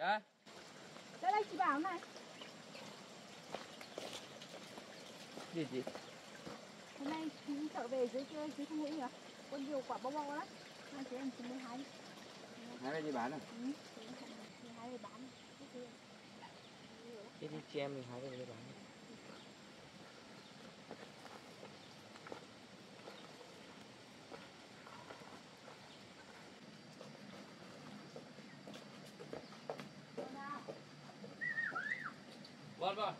Dạ. Đây đây chị bảo này. Gì chị? Hôm nay chị sợ về dưới kia chị không nghĩ nhỉ? Có nhiều quả bông bông lắm. Hai chị em chị mới hái. Hái ra chị bán à? Ừ, chị hái về bán. Cái thì chị em mình hái ra đi bán. Vâng vâng.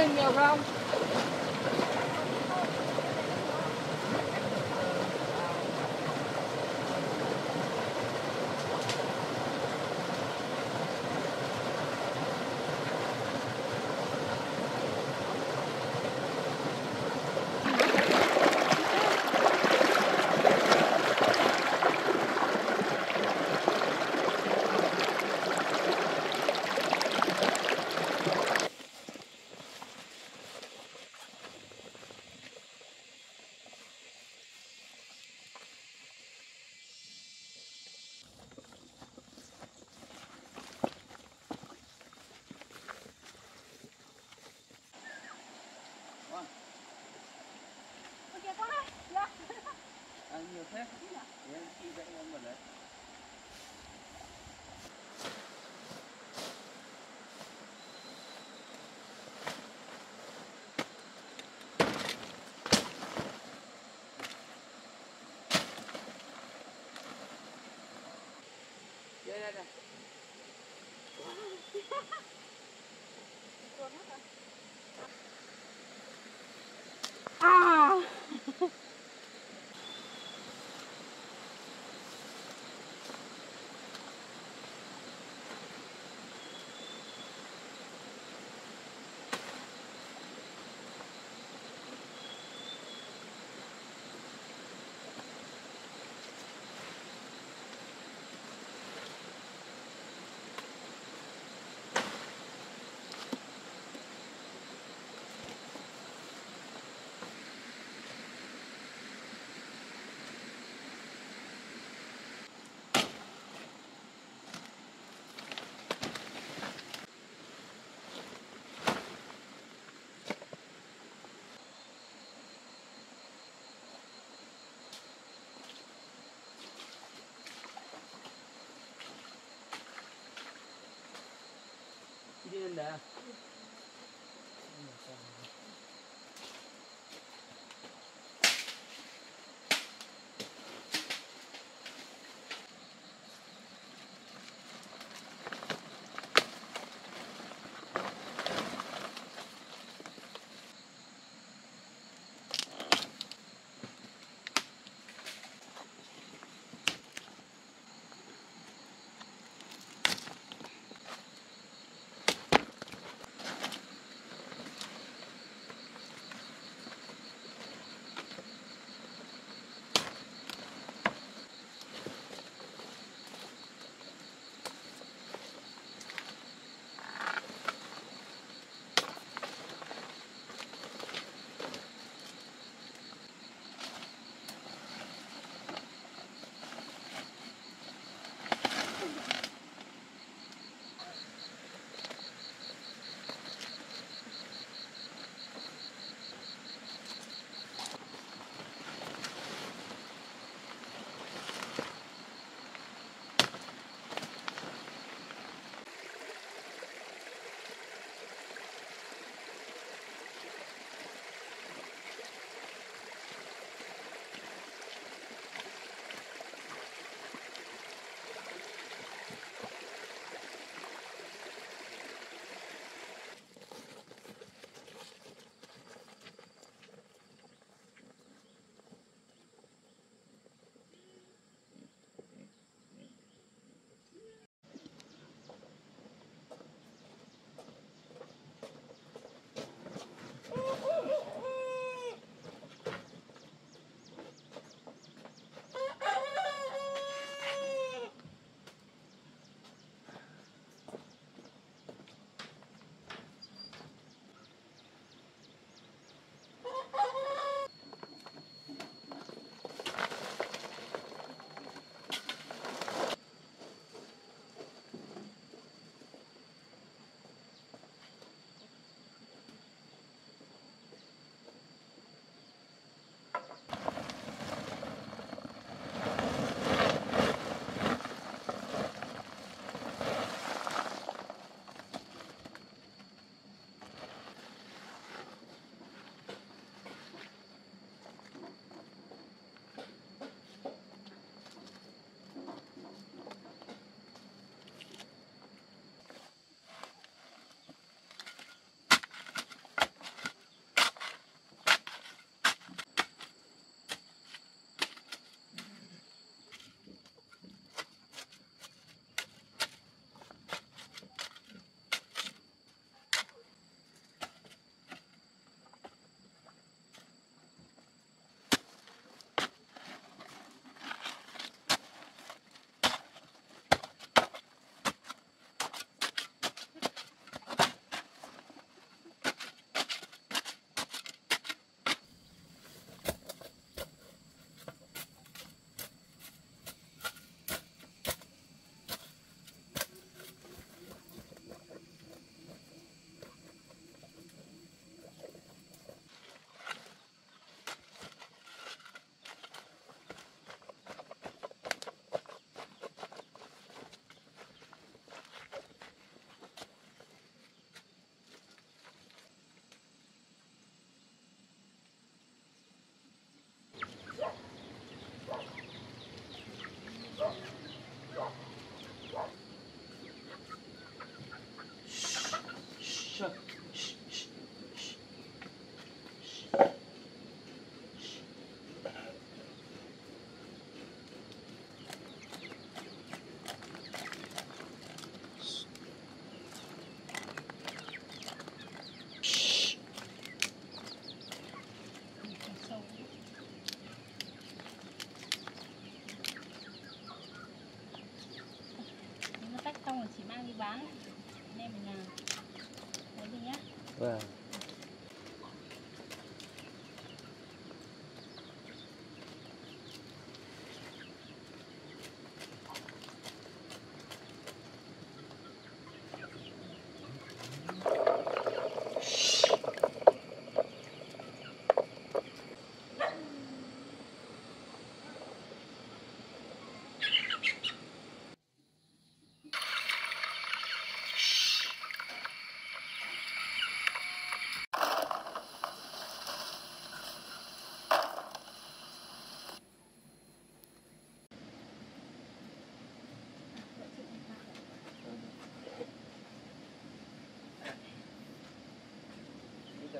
Rừng nhiều không Đi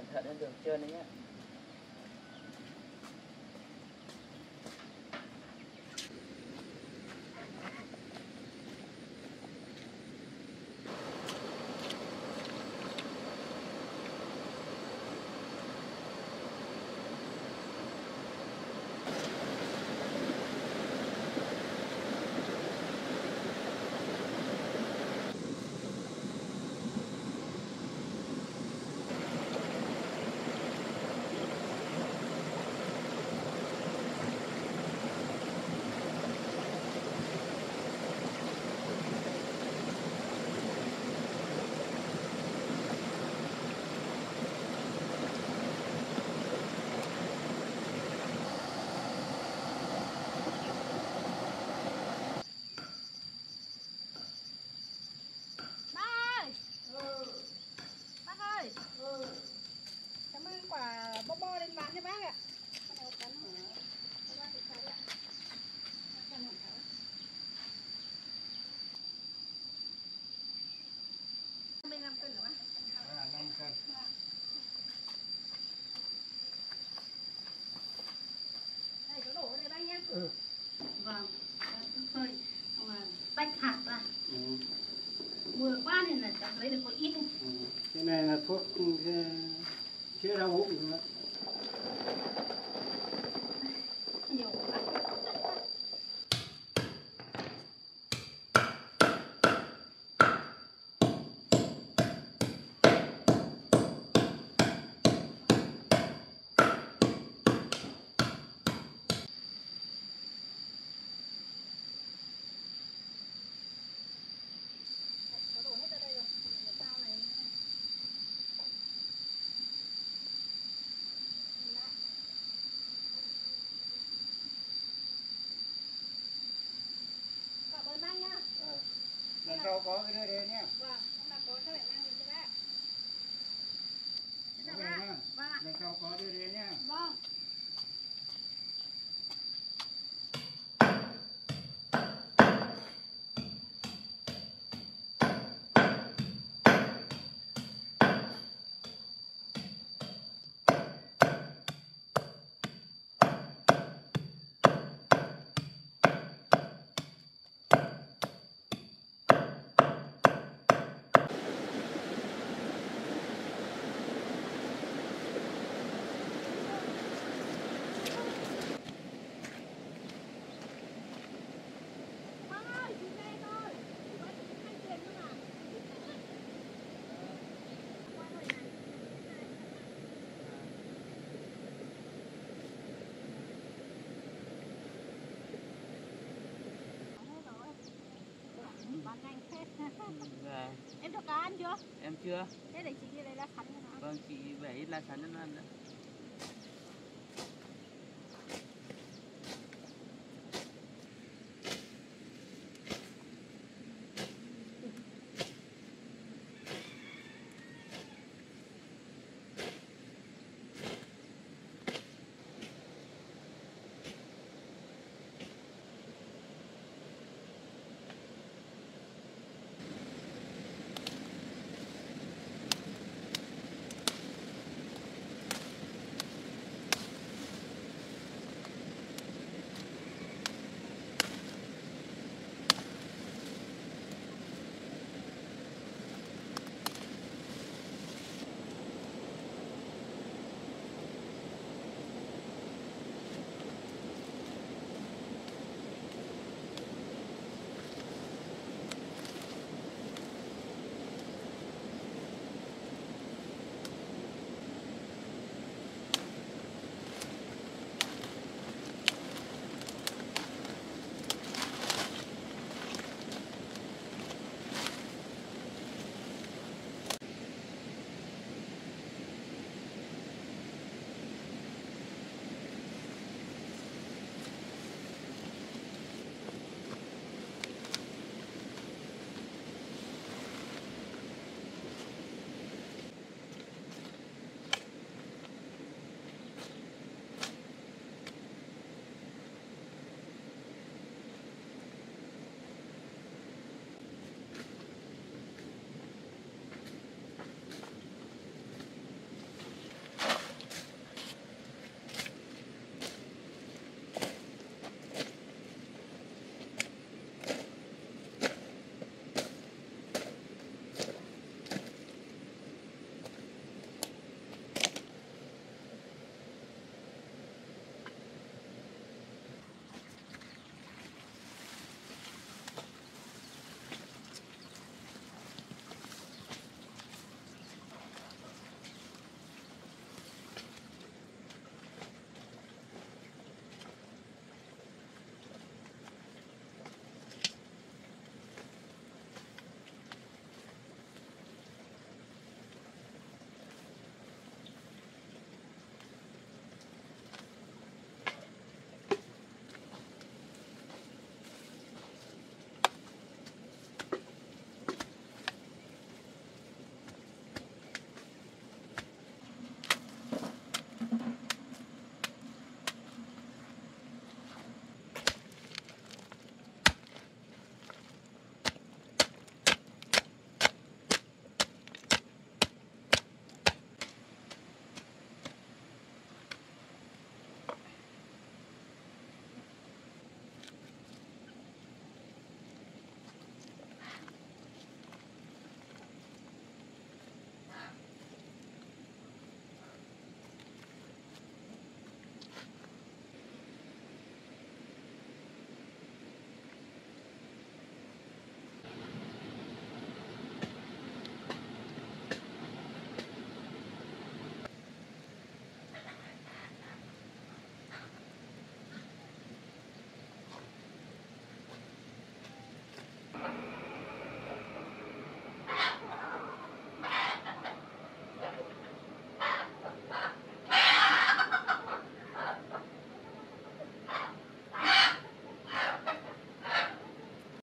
cẩn thận lên đường trơn đấy nhé quả bo bo lên bán cho bác ạ. 接下来我。Lần sau có cái đưa đến nhé Vâng, hôm nào vâng Em cho cá ăn chưa? em chưa Thế để chị đây là sẵn cho nó. vâng chị bẻ ít lá sắn cho nó ăn nữa